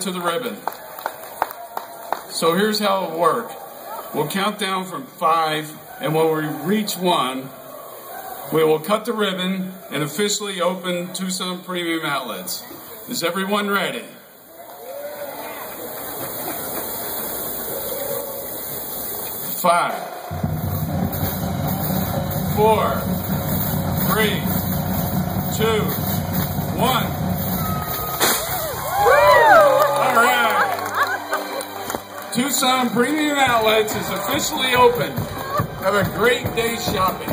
to the ribbon. So here's how it'll work. We'll count down from five, and when we reach one, we will cut the ribbon and officially open Tucson Premium Outlets. Is everyone ready? Five, four, three, two, one. Tucson Premium Outlets is officially open. Have a great day shopping.